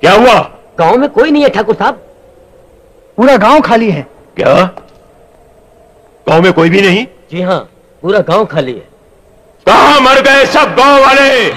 क्या हुआ? गाँव में कोई नहीं है ठाकुर साहब। पूरा गाँव खाली है। क्या? गाँव में कोई भी नहीं? जी हाँ पूरा गाँव खाली है। कहा मर गए सब गाँव वाले?